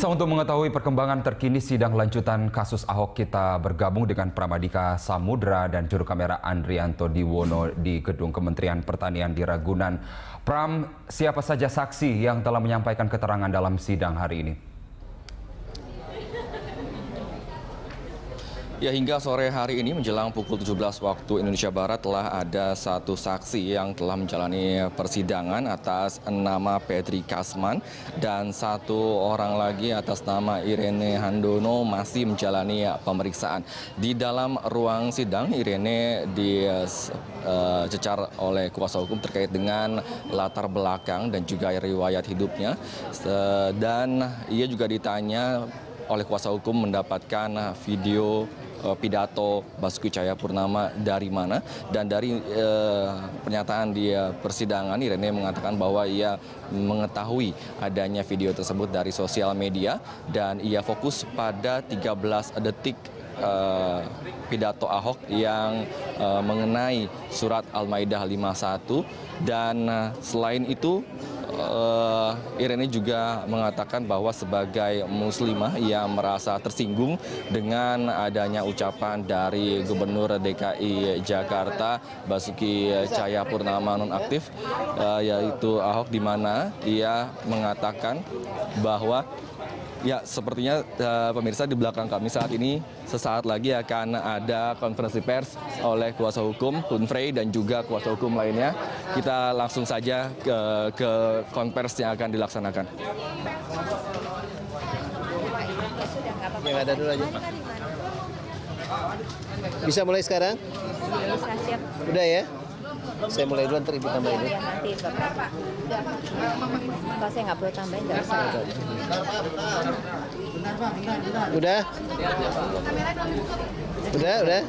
So, untuk mengetahui perkembangan terkini sidang lanjutan kasus Ahok, kita bergabung dengan Pramadika Samudra dan juru kamera Andrianto Diwono di Gedung Kementerian Pertanian di Ragunan. Pram, siapa saja saksi yang telah menyampaikan keterangan dalam sidang hari ini? Ya hingga sore hari ini menjelang pukul 17 waktu Indonesia Barat telah ada satu saksi yang telah menjalani persidangan atas nama Petri Kasman dan satu orang lagi atas nama Irene Handono masih menjalani pemeriksaan. Di dalam ruang sidang Irene dicecar uh, oleh kuasa hukum terkait dengan latar belakang dan juga riwayat hidupnya dan ia juga ditanya oleh kuasa hukum mendapatkan video uh, pidato Basuki Cahayapurnama dari mana dan dari uh, pernyataan di persidangan Irene mengatakan bahwa ia mengetahui adanya video tersebut dari sosial media dan ia fokus pada 13 detik uh, pidato Ahok yang mengenai surat Al-Maidah 51 dan selain itu uh, Irene juga mengatakan bahwa sebagai muslimah ia merasa tersinggung dengan adanya ucapan dari Gubernur DKI Jakarta Basuki Cahayapurnama nonaktif uh, yaitu Ahok di mana ia mengatakan bahwa Ya, sepertinya uh, pemirsa di belakang kami saat ini sesaat lagi akan ada konferensi pers oleh kuasa hukum Hunfrey dan juga kuasa hukum lainnya. Kita langsung saja ke, ke konferensi yang akan dilaksanakan. Yang ada dulu aja. Bisa mulai sekarang? Bisa siap. Udah ya? Saya mulai dulu ntar ibu tambahin. Ya, nanti bapak. Kalau saya nggak perlu tambahin nggak usah. Udah? Udah, udah.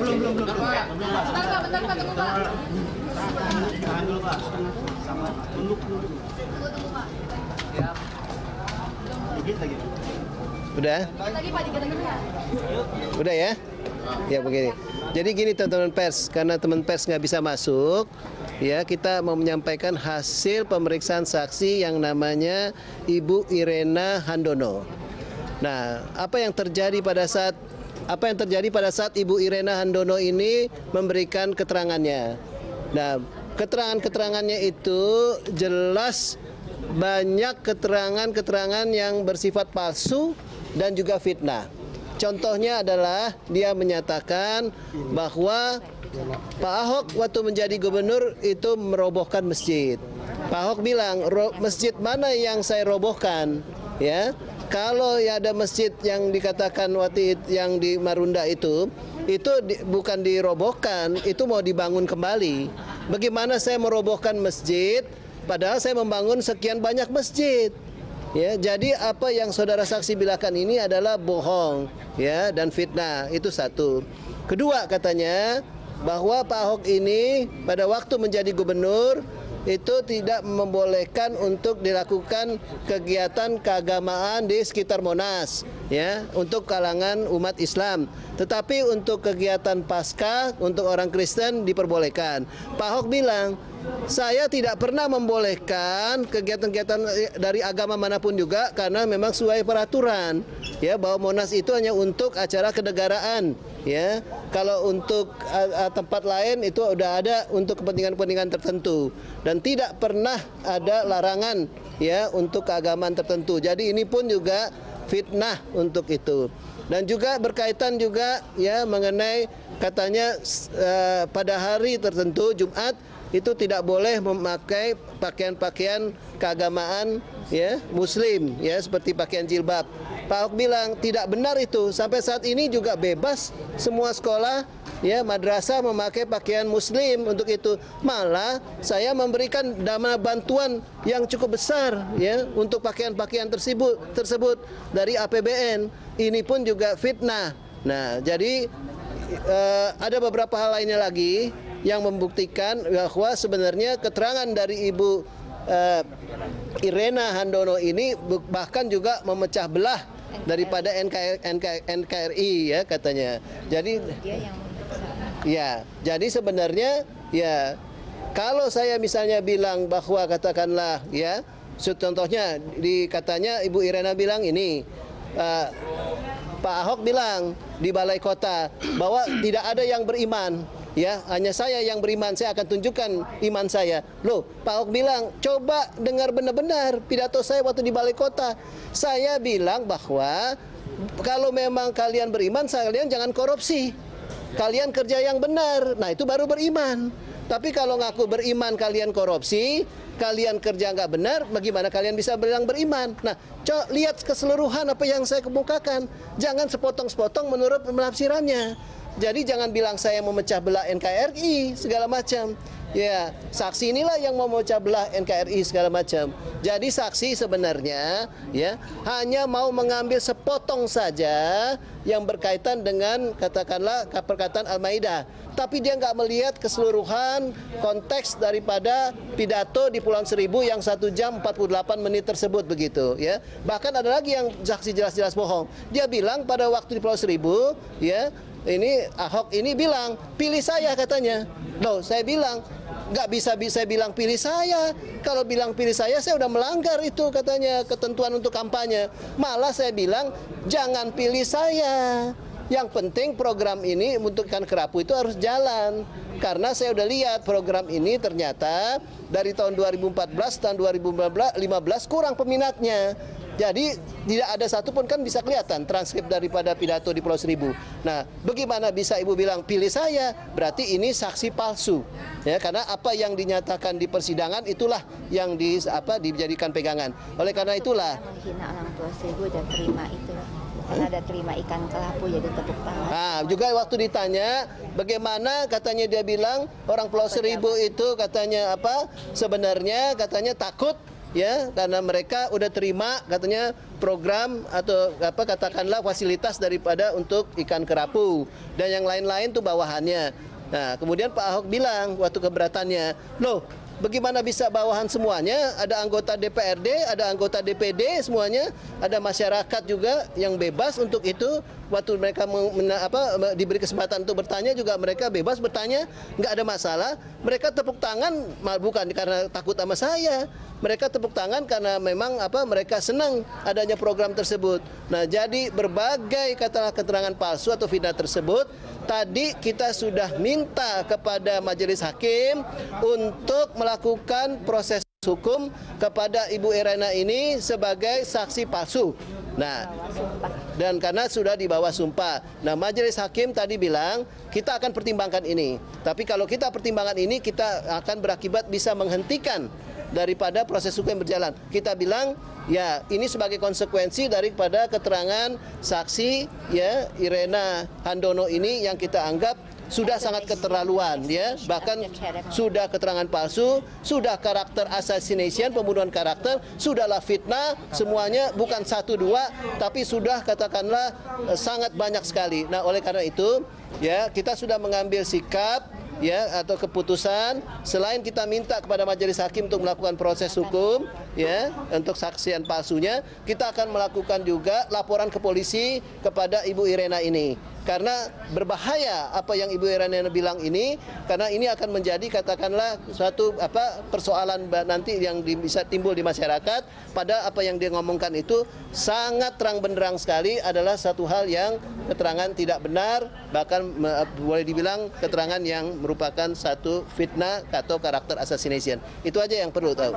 belum, belum, belum. Bentar, Pak, bentar, Pak, tunggu, Pak. Tahan dulu, Pak. Tunggu, tunggu. Tunggu, tunggu, Pak. Dikit lagi. Udah? Lagi, Pak, dikit lagi, Pak. Udah ya? Ya begini. Jadi gini teman-teman pers, karena teman pers nggak bisa masuk, ya kita mau menyampaikan hasil pemeriksaan saksi yang namanya Ibu Irena Handono. Nah, apa yang terjadi pada saat apa yang terjadi pada saat Ibu Irena Handono ini memberikan keterangannya? Nah, keterangan-keterangannya itu jelas banyak keterangan-keterangan yang bersifat palsu dan juga fitnah. Contohnya adalah dia menyatakan bahwa Pak Ahok waktu menjadi gubernur itu merobohkan masjid. Pak Ahok bilang, masjid mana yang saya robohkan? Ya, kalau ya ada masjid yang dikatakan waktu yang di Marunda itu, itu di, bukan dirobohkan, itu mau dibangun kembali. Bagaimana saya merobohkan masjid, padahal saya membangun sekian banyak masjid. Ya, jadi apa yang saudara saksi bilakan ini adalah bohong, ya, dan fitnah. Itu satu. Kedua katanya bahwa Pak Ahok ini pada waktu menjadi gubernur itu tidak membolehkan untuk dilakukan kegiatan keagamaan di sekitar Monas ya untuk kalangan umat Islam tetapi untuk kegiatan pasca untuk orang Kristen diperbolehkan Pak Ahok bilang saya tidak pernah membolehkan kegiatan-kegiatan dari agama mana pun juga karena memang sesuai peraturan. Ya bahwa Monas itu hanya untuk acara kenegaraan. Ya kalau untuk uh, tempat lain itu udah ada untuk kepentingan-kepentingan tertentu. Dan tidak pernah ada larangan ya untuk keagamaan tertentu. Jadi ini pun juga fitnah untuk itu. Dan juga berkaitan juga ya mengenai katanya uh, pada hari tertentu Jumat itu tidak boleh memakai pakaian-pakaian keagamaan ya muslim ya seperti pakaian jilbab. Pak Ahok bilang tidak benar itu. Sampai saat ini juga bebas semua sekolah ya madrasah memakai pakaian muslim untuk itu. Malah saya memberikan dana bantuan yang cukup besar ya untuk pakaian-pakaian tersebut tersebut dari APBN. Ini pun juga fitnah. Nah, jadi uh, ada beberapa hal lainnya lagi yang membuktikan bahwa sebenarnya keterangan dari Ibu uh, Irena Handono ini bahkan juga memecah belah daripada NKRI, NKRI ya katanya. Jadi ya, jadi sebenarnya ya kalau saya misalnya bilang bahwa katakanlah ya Contohnya di katanya Ibu Irena bilang ini uh, Pak Ahok bilang di balai kota bahwa tidak ada yang beriman ya hanya saya yang beriman saya akan tunjukkan iman saya loh Pak Ahok bilang coba dengar benar-benar pidato saya waktu di balai kota saya bilang bahwa kalau memang kalian beriman kalian jangan korupsi kalian kerja yang benar nah itu baru beriman tapi kalau ngaku beriman kalian korupsi kalian kerja nggak benar, bagaimana kalian bisa bilang beriman? Nah, coba lihat keseluruhan apa yang saya kemukakan. Jangan sepotong-sepotong menurut penafsirannya. Jadi jangan bilang saya memecah belah NKRI segala macam. Ya, saksi inilah yang mau memecah belah NKRI segala macam. Jadi saksi sebenarnya ya hanya mau mengambil sepotong saja yang berkaitan dengan katakanlah perkataan Al-Maidah, tapi dia nggak melihat keseluruhan konteks daripada pidato di Pulau Seribu yang satu jam 48 menit tersebut begitu ya. Bahkan ada lagi yang saksi jelas-jelas bohong. Dia bilang pada waktu di Pulau Seribu ya ini Ahok ini bilang pilih saya katanya. Loh, saya bilang nggak bisa bisa bilang pilih saya. Kalau bilang pilih saya, saya udah melanggar itu katanya ketentuan untuk kampanye. Malah saya bilang jangan pilih saya. Yang penting program ini untuk ikan kerapu itu harus jalan. Karena saya udah lihat program ini ternyata dari tahun 2014 tahun 2015 kurang peminatnya. Jadi tidak ada satupun kan bisa kelihatan transkrip daripada pidato di Pulau Seribu. Nah, bagaimana bisa ibu bilang pilih saya? Berarti ini saksi palsu, ya karena apa yang dinyatakan di persidangan itulah yang di apa dijadikan pegangan. Oleh karena itulah. Menghina orang tua Seribu dan terima itu karena ada terima ikan kelapu jadi tepuk tangan. Nah, juga waktu ditanya bagaimana katanya dia bilang orang Pulau Seribu itu katanya apa? Sebenarnya katanya takut ya karena mereka udah terima katanya program atau apa katakanlah fasilitas daripada untuk ikan kerapu dan yang lain-lain tuh bawahannya. Nah, kemudian Pak Ahok bilang waktu keberatannya, "Loh, bagaimana bisa bawahan semuanya? Ada anggota DPRD, ada anggota DPD semuanya, ada masyarakat juga yang bebas untuk itu. Waktu mereka mena, apa, diberi kesempatan untuk bertanya juga mereka bebas bertanya, nggak ada masalah. Mereka tepuk tangan bukan karena takut sama saya, mereka tepuk tangan karena memang apa mereka senang adanya program tersebut. Nah, jadi berbagai kata keterangan palsu atau fitnah tersebut tadi kita sudah minta kepada majelis hakim untuk melakukan proses hukum kepada Ibu Irena ini sebagai saksi palsu. Nah, dan karena sudah di bawah sumpah. Nah, majelis hakim tadi bilang kita akan pertimbangkan ini. Tapi kalau kita pertimbangkan ini kita akan berakibat bisa menghentikan daripada proses hukum yang berjalan. Kita bilang ya ini sebagai konsekuensi daripada keterangan saksi ya Irena Handono ini yang kita anggap sudah sangat keterlaluan ya. Bahkan sudah keterangan palsu sudah karakter assassination pembunuhan karakter sudahlah fitnah semuanya bukan satu dua tapi sudah katakanlah eh, sangat banyak sekali. Nah oleh karena itu ya kita sudah mengambil sikap ya atau keputusan selain kita minta kepada majelis hakim untuk melakukan proses hukum ya untuk saksian palsunya kita akan melakukan juga laporan ke polisi kepada Ibu Irena ini karena berbahaya apa yang Ibu Irena bilang ini karena ini akan menjadi katakanlah suatu apa persoalan nanti yang bisa timbul di masyarakat. Pada apa yang dia ngomongkan itu sangat terang benderang sekali adalah satu hal yang keterangan tidak benar bahkan boleh dibilang keterangan yang merupakan satu fitnah atau karakter assassination. Itu aja yang perlu tahu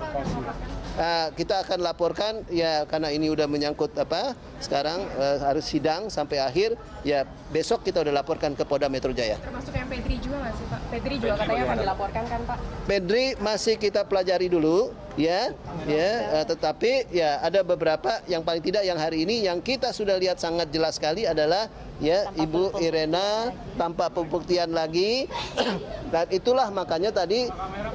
uh, kita akan laporkan ya karena ini udah menyangkut apa sekarang uh, harus sidang sampai akhir ya besok kita udah laporkan ke Polda Metro Jaya. Termasuk yang Pedri juga nggak sih Pak? Pedri juga katanya akan dilaporkan kan Pak? Pedri masih kita pelajari dulu ya ya uh, tetapi ya ada beberapa yang paling tidak yang hari ini yang kita sudah lihat sangat jelas sekali adalah ya tanpa Ibu Irena tanpa pembuktian lagi dan itulah makanya tadi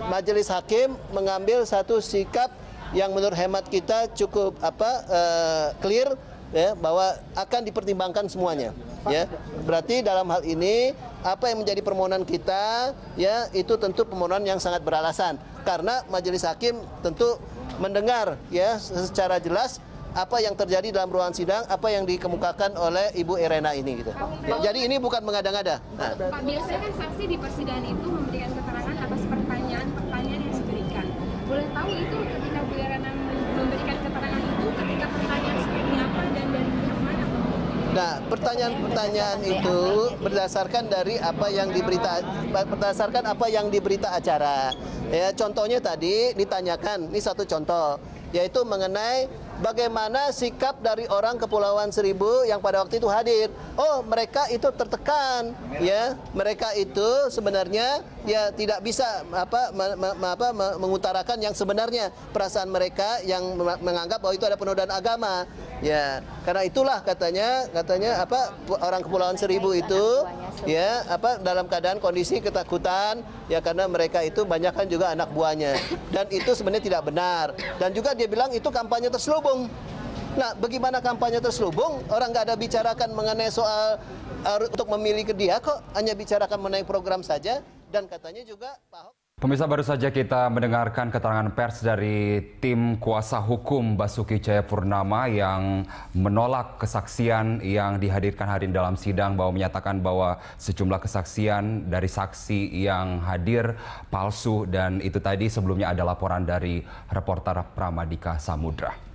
majelis hakim mengambil satu sikap yang menurut hemat kita cukup apa uh, clear ya bahwa akan dipertimbangkan semuanya ya berarti dalam hal ini apa yang menjadi permohonan kita ya itu tentu permohonan yang sangat beralasan karena majelis hakim tentu mendengar ya secara jelas apa yang terjadi dalam ruangan sidang, apa yang dikemukakan oleh Ibu Irena ini gitu. Jadi ini bukan mengada-ngada. Nah. Biasanya kan saksi di persidangan itu memberikan keterangan atas pertanyaan-pertanyaan yang diberikan boleh tahu itu ketika Bu memberikan keterangan itu ketika pertanyaan seperti apa dan dari Nah, pertanyaan-pertanyaan itu berdasarkan dari apa yang diberita berdasarkan apa yang diberita acara. Ya, contohnya tadi ditanyakan, ini satu contoh, yaitu mengenai bagaimana sikap dari orang Kepulauan Seribu yang pada waktu itu hadir. Oh, mereka itu tertekan, ya. Mereka itu sebenarnya ya tidak bisa apa me, me, apa mengutarakan yang sebenarnya perasaan mereka yang menganggap bahwa itu ada penodaan agama. Ya, karena itulah katanya katanya apa orang Kepulauan Seribu itu ya apa dalam keadaan kondisi ketakutan ya karena mereka itu banyak kan juga anak buahnya dan itu sebenarnya tidak benar dan juga dia bilang itu kampanye terselubung. Nah, bagaimana kampanye terselubung? Orang nggak ada bicarakan mengenai soal uh, untuk memilih ke dia kok hanya bicarakan mengenai program saja dan katanya juga Pak Ahok Pemirsa baru saja kita mendengarkan keterangan pers dari tim kuasa hukum Basuki Cahayapurnama yang menolak kesaksian yang dihadirkan hari ini dalam sidang bahwa menyatakan bahwa sejumlah kesaksian dari saksi yang hadir palsu dan itu tadi sebelumnya ada laporan dari reporter Pramadika Samudra.